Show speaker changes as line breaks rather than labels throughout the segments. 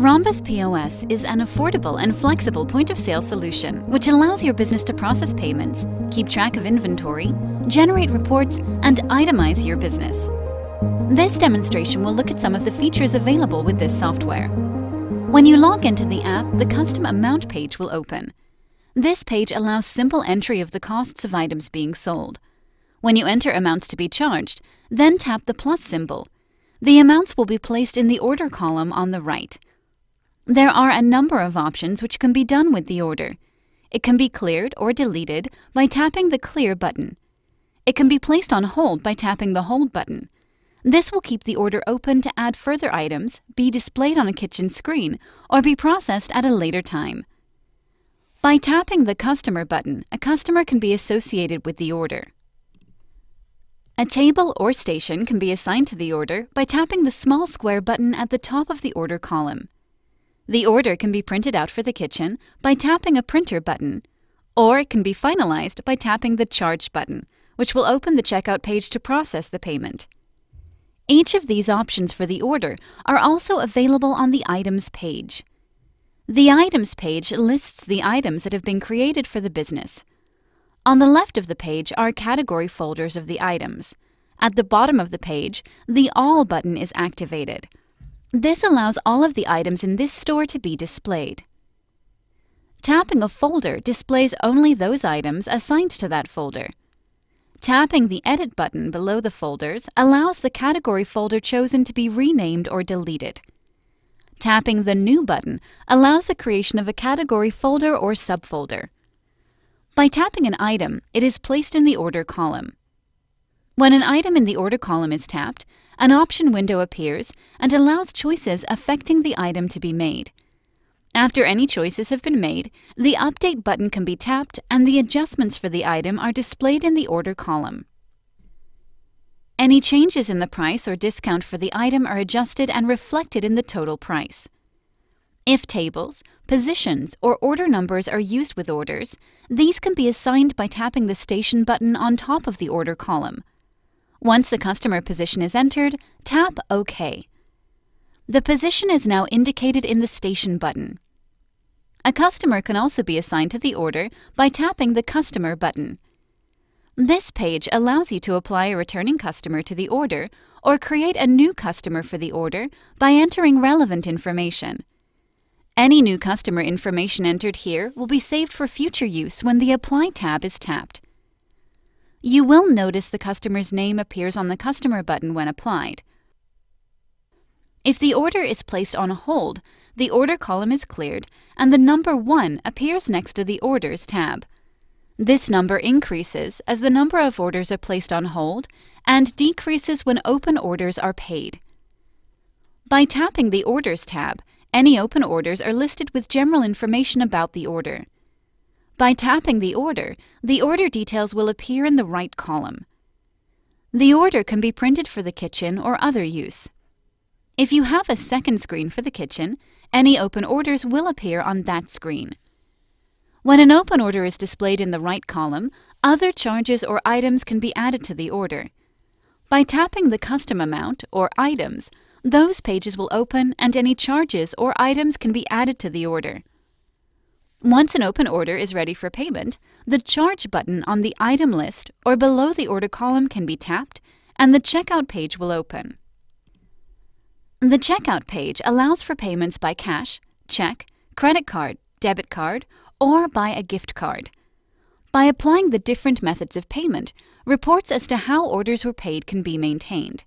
Rhombus POS is an affordable and flexible point of sale solution which allows your business to process payments, keep track of inventory, generate reports, and itemize your business. This demonstration will look at some of the features available with this software. When you log into the app, the custom amount page will open. This page allows simple entry of the costs of items being sold. When you enter amounts to be charged, then tap the plus symbol. The amounts will be placed in the order column on the right. There are a number of options which can be done with the order. It can be cleared or deleted by tapping the Clear button. It can be placed on hold by tapping the Hold button. This will keep the order open to add further items, be displayed on a kitchen screen, or be processed at a later time. By tapping the Customer button, a customer can be associated with the order. A table or station can be assigned to the order by tapping the small square button at the top of the order column. The order can be printed out for the kitchen by tapping a printer button, or it can be finalized by tapping the Charge button, which will open the checkout page to process the payment. Each of these options for the order are also available on the Items page. The Items page lists the items that have been created for the business. On the left of the page are category folders of the items. At the bottom of the page, the All button is activated. This allows all of the items in this store to be displayed. Tapping a folder displays only those items assigned to that folder. Tapping the Edit button below the folders allows the category folder chosen to be renamed or deleted. Tapping the New button allows the creation of a category folder or subfolder. By tapping an item, it is placed in the order column. When an item in the order column is tapped, an option window appears and allows choices affecting the item to be made. After any choices have been made, the Update button can be tapped and the adjustments for the item are displayed in the order column. Any changes in the price or discount for the item are adjusted and reflected in the total price. If tables, positions, or order numbers are used with orders, these can be assigned by tapping the Station button on top of the order column. Once the customer position is entered, tap OK. The position is now indicated in the Station button. A customer can also be assigned to the order by tapping the Customer button. This page allows you to apply a returning customer to the order or create a new customer for the order by entering relevant information. Any new customer information entered here will be saved for future use when the Apply tab is tapped. You will notice the customer's name appears on the Customer button when applied. If the order is placed on hold, the order column is cleared and the number 1 appears next to the Orders tab. This number increases as the number of orders are placed on hold and decreases when open orders are paid. By tapping the Orders tab, any open orders are listed with general information about the order. By tapping the order, the order details will appear in the right column. The order can be printed for the kitchen or other use. If you have a second screen for the kitchen, any open orders will appear on that screen. When an open order is displayed in the right column, other charges or items can be added to the order. By tapping the custom amount or items, those pages will open and any charges or items can be added to the order. Once an open order is ready for payment, the Charge button on the item list or below the order column can be tapped and the checkout page will open. The checkout page allows for payments by cash, check, credit card, debit card, or by a gift card. By applying the different methods of payment, reports as to how orders were paid can be maintained.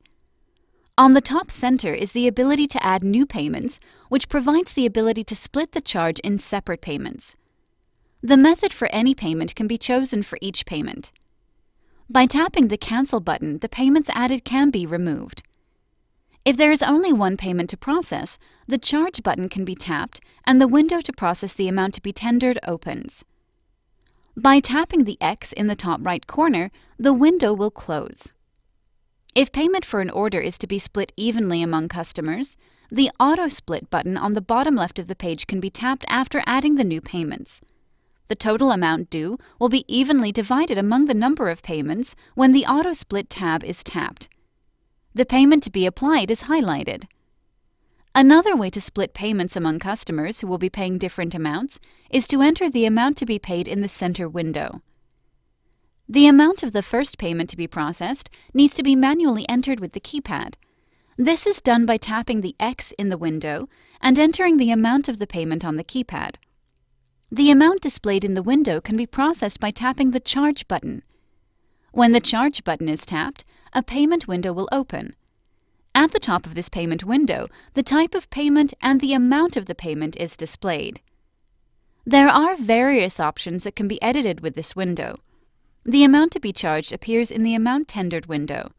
On the top center is the ability to add new payments, which provides the ability to split the charge in separate payments. The method for any payment can be chosen for each payment. By tapping the Cancel button, the payments added can be removed. If there is only one payment to process, the Charge button can be tapped and the window to process the amount to be tendered opens. By tapping the X in the top right corner, the window will close. If payment for an order is to be split evenly among customers, the Auto Split button on the bottom left of the page can be tapped after adding the new payments. The total amount due will be evenly divided among the number of payments when the Auto Split tab is tapped. The payment to be applied is highlighted. Another way to split payments among customers who will be paying different amounts is to enter the amount to be paid in the center window. The amount of the first payment to be processed needs to be manually entered with the keypad. This is done by tapping the X in the window and entering the amount of the payment on the keypad. The amount displayed in the window can be processed by tapping the Charge button. When the Charge button is tapped, a payment window will open. At the top of this payment window, the type of payment and the amount of the payment is displayed. There are various options that can be edited with this window. The amount to be charged appears in the Amount Tendered window.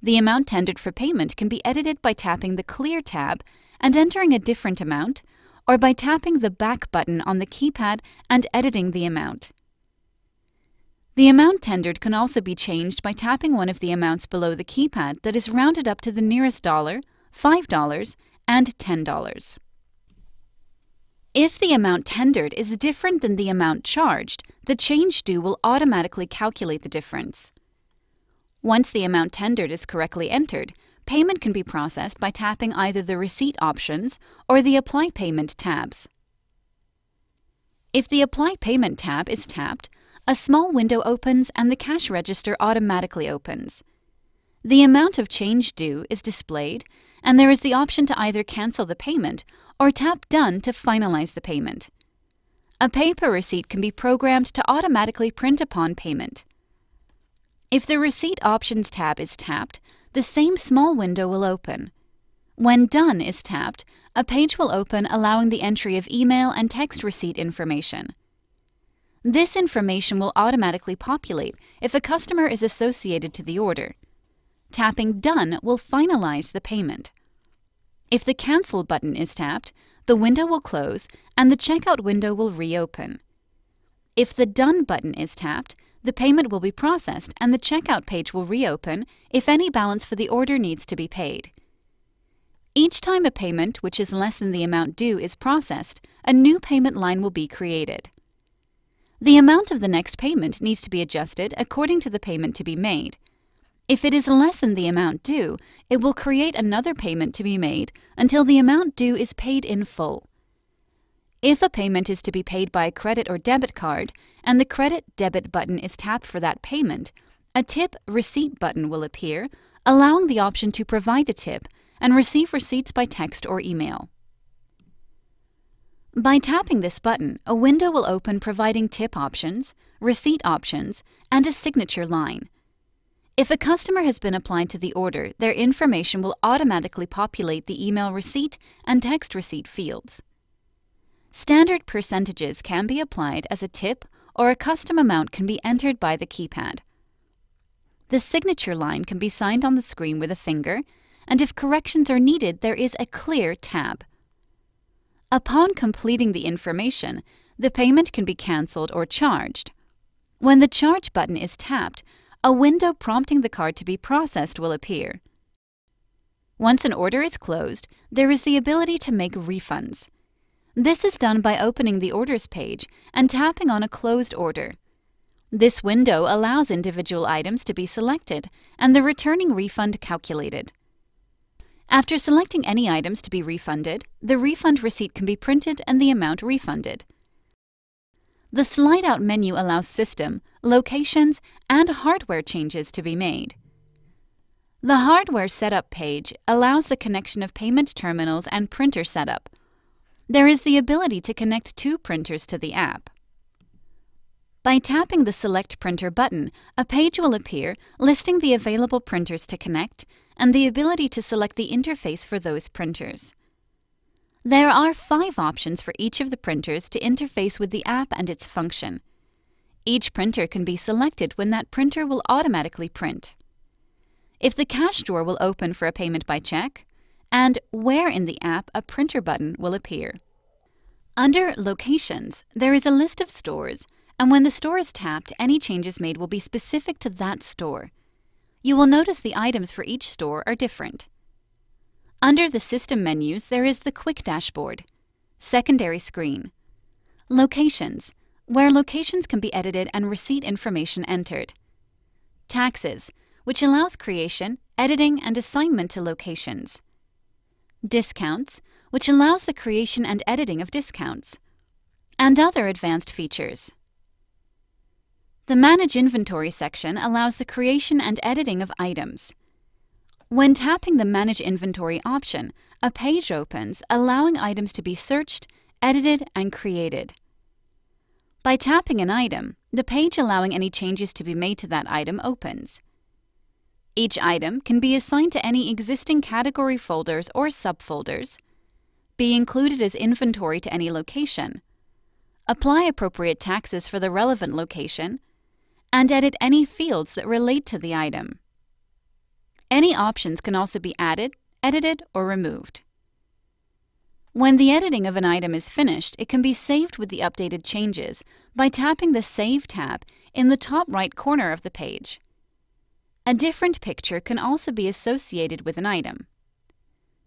The amount tendered for payment can be edited by tapping the Clear tab and entering a different amount, or by tapping the Back button on the keypad and editing the amount. The amount tendered can also be changed by tapping one of the amounts below the keypad that is rounded up to the nearest dollar, $5, and $10. If the amount tendered is different than the amount charged, the change due will automatically calculate the difference. Once the amount tendered is correctly entered, payment can be processed by tapping either the Receipt options or the Apply Payment tabs. If the Apply Payment tab is tapped, a small window opens and the cash register automatically opens. The amount of change due is displayed, and there is the option to either cancel the payment or tap Done to finalize the payment. A paper receipt can be programmed to automatically print upon payment. If the Receipt Options tab is tapped, the same small window will open. When Done is tapped, a page will open allowing the entry of email and text receipt information. This information will automatically populate if a customer is associated to the order. Tapping Done will finalize the payment. If the Cancel button is tapped, the window will close and the checkout window will reopen. If the Done button is tapped, the payment will be processed and the checkout page will reopen if any balance for the order needs to be paid. Each time a payment which is less than the amount due is processed, a new payment line will be created. The amount of the next payment needs to be adjusted according to the payment to be made. If it is less than the amount due, it will create another payment to be made until the amount due is paid in full. If a payment is to be paid by a credit or debit card, and the credit debit button is tapped for that payment, a tip receipt button will appear, allowing the option to provide a tip and receive receipts by text or email. By tapping this button, a window will open providing tip options, receipt options, and a signature line. If a customer has been applied to the order, their information will automatically populate the email receipt and text receipt fields. Standard percentages can be applied as a tip or a custom amount can be entered by the keypad. The signature line can be signed on the screen with a finger, and if corrections are needed, there is a clear tab. Upon completing the information, the payment can be cancelled or charged. When the Charge button is tapped, a window prompting the card to be processed will appear. Once an order is closed, there is the ability to make refunds. This is done by opening the Orders page and tapping on a closed order. This window allows individual items to be selected and the returning refund calculated. After selecting any items to be refunded, the refund receipt can be printed and the amount refunded. The slide-out menu allows system, locations, and hardware changes to be made. The Hardware Setup page allows the connection of payment terminals and printer setup. There is the ability to connect two printers to the app. By tapping the Select Printer button, a page will appear listing the available printers to connect and the ability to select the interface for those printers. There are five options for each of the printers to interface with the app and its function. Each printer can be selected when that printer will automatically print. If the cash drawer will open for a payment by check, and where in the app a printer button will appear. Under Locations, there is a list of stores, and when the store is tapped, any changes made will be specific to that store. You will notice the items for each store are different. Under the System menus, there is the Quick Dashboard, Secondary Screen, Locations, where locations can be edited and receipt information entered, Taxes, which allows creation, editing, and assignment to locations, discounts, which allows the creation and editing of discounts, and other advanced features. The Manage Inventory section allows the creation and editing of items. When tapping the Manage Inventory option, a page opens allowing items to be searched, edited, and created. By tapping an item, the page allowing any changes to be made to that item opens. Each item can be assigned to any existing category folders or subfolders, be included as inventory to any location, apply appropriate taxes for the relevant location, and edit any fields that relate to the item. Any options can also be added, edited, or removed. When the editing of an item is finished, it can be saved with the updated changes by tapping the Save tab in the top right corner of the page. A different picture can also be associated with an item.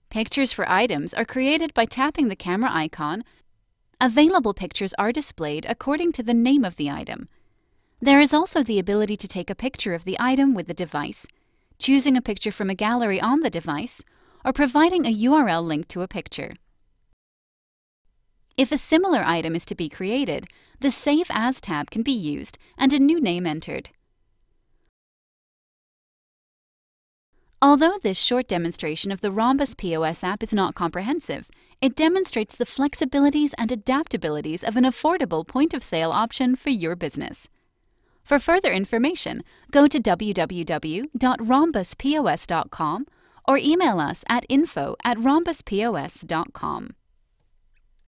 Pictures for items are created by tapping the camera icon. Available pictures are displayed according to the name of the item. There is also the ability to take a picture of the item with the device, choosing a picture from a gallery on the device, or providing a URL link to a picture. If a similar item is to be created, the Save As tab can be used and a new name entered. Although this short demonstration of the Rhombus POS app is not comprehensive, it demonstrates the flexibilities and adaptabilities of an affordable point-of-sale option for your business. For further information, go to www.rhombuspos.com or email us at info at rhombuspos.com.